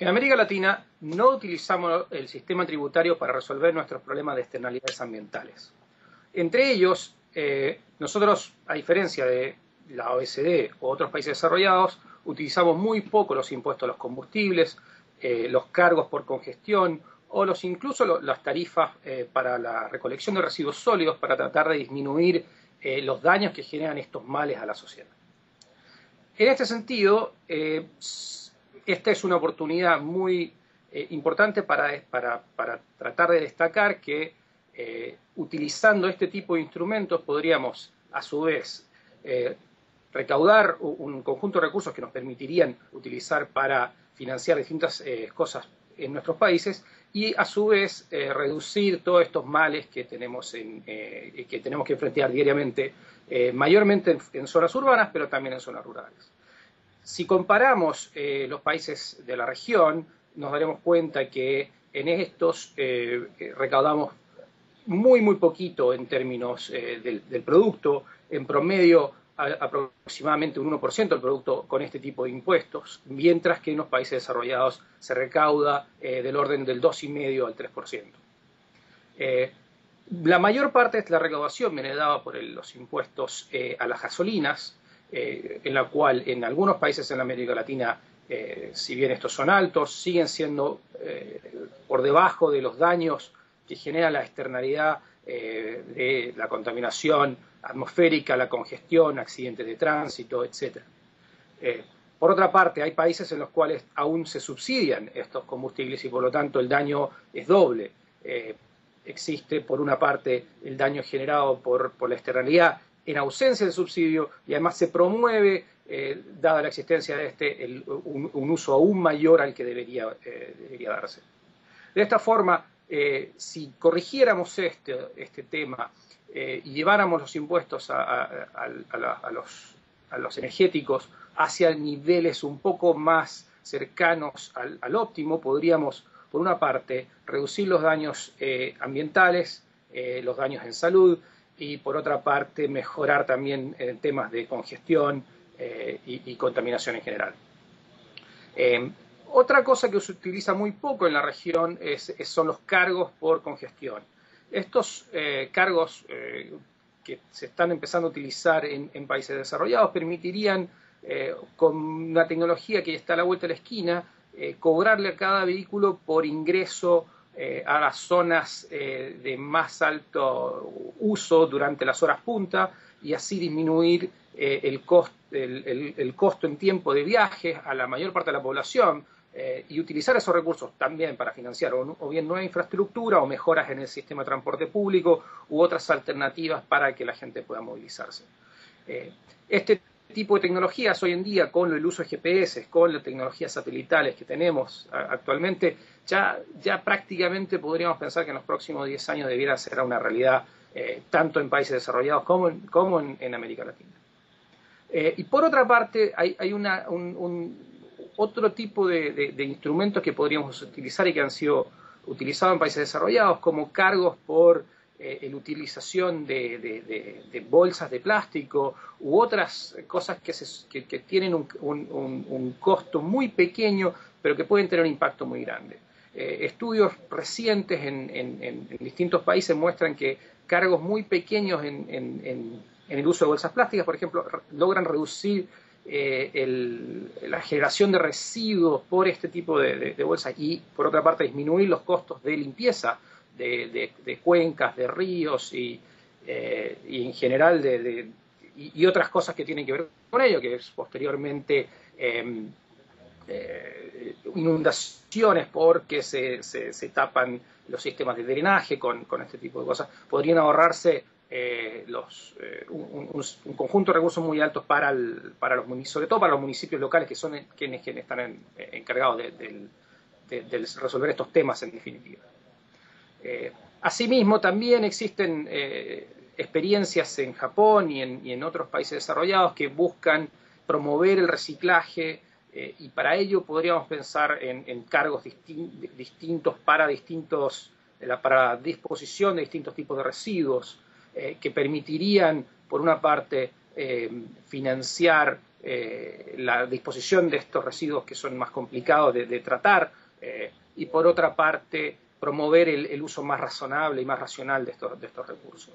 En América Latina no utilizamos el sistema tributario para resolver nuestros problemas de externalidades ambientales. Entre ellos, eh, nosotros, a diferencia de la OECD o otros países desarrollados, utilizamos muy poco los impuestos a los combustibles, eh, los cargos por congestión o los incluso las tarifas eh, para la recolección de residuos sólidos para tratar de disminuir los daños que generan estos males a la sociedad. En este sentido, esta es una oportunidad muy importante para, para, tratar de destacar que utilizando este tipo de instrumentos podríamos, a su vez, eh, recaudar un conjunto de recursos que nos permitirían utilizar para financiar distintas eh, cosas en nuestros países y a su vez eh, reducir todos estos males que tenemos, que, tenemos que enfrentar diariamente, mayormente en, zonas urbanas, pero también en zonas rurales. Si comparamos los países de la región, nos daremos cuenta que en estos recaudamos muy, muy poquito en términos eh, del, producto, en promedio aproximadamente un 1% del producto con este tipo de impuestos, mientras que en los países desarrollados se recauda eh, del orden del 2,5 al 3%. Eh, la mayor parte de la recaudación viene dada por los impuestos a las gasolinas, en la cual en algunos países en América Latina, si bien estos son altos, siguen siendo por debajo de los daños que genera la externalidad eh, de la contaminación atmosférica, la congestión, accidentes de tránsito, etc. Eh, por otra parte, hay países en los cuales aún se subsidian estos combustibles y por lo tanto el daño es doble. Eh, existe, por una parte, el daño generado por, la externalidad en ausencia de subsidio y además se promueve, dada la existencia de este, un, uso aún mayor al que debería, debería darse. De esta forma, eh, si corrigiéramos este, este tema eh, y lleváramos los impuestos a, los, energéticos hacia niveles un poco más cercanos al, óptimo, podríamos, por una parte, reducir los daños eh, ambientales, los daños en salud, y por otra parte, mejorar también en temas de congestión y, y, contaminación en general. Otra cosa que se utiliza muy poco en la región son los cargos por congestión. Estos eh, cargos eh, que se están empezando a utilizar en, países desarrollados permitirían, eh, con una tecnología que está a la vuelta de la esquina, cobrarle a cada vehículo por ingreso a las zonas de más alto uso durante las horas punta y así disminuir el, el costo en tiempo de viaje a la mayor parte de la población eh, y utilizar esos recursos también para financiar o, bien nueva infraestructura o mejoras en el sistema de transporte público u otras alternativas para que la gente pueda movilizarse. Eh, este tipo de tecnologías hoy en día, con el uso de GPS, con las tecnologías satelitales que tenemos actualmente, ya, ya prácticamente podríamos pensar que en los próximos 10 años debiera ser una realidad eh, tanto en países desarrollados como en, como en, América Latina. y por otra parte, hay, hay un, otro tipo de, instrumentos que podríamos utilizar y que han sido utilizados en países desarrollados, como cargos por eh, la utilización de, bolsas de plástico u otras cosas que, tienen un, costo muy pequeño, pero que pueden tener un impacto muy grande. Eh, estudios recientes en, distintos países muestran que cargos muy pequeños en, el uso de bolsas plásticas, por ejemplo, logran reducir eh, la generación de residuos por este tipo de, bolsas y, por otra parte, disminuir los costos de limpieza de, cuencas, de ríos y, eh, en general de, y, otras cosas que tienen que ver con ello, que es posteriormente em, eh, inundaciones porque se, tapan los sistemas de drenaje con, con este tipo de cosas, podrían ahorrarse eh, los, eh, un, conjunto de recursos muy altos para, para los municipios, sobre todo para los municipios locales que son quienes, están encargados de, resolver estos temas en definitiva. Eh, asimismo, también existen experiencias en Japón y en, otros países desarrollados que buscan promover el reciclaje y para ello podríamos pensar en, cargos distintos para distintos para disposición de distintos tipos de residuos, eh, que permitirían, por una parte, eh, financiar eh, la disposición de estos residuos que son más complicados de, tratar eh, y por otra parte promover el, uso más razonable y más racional de estos recursos.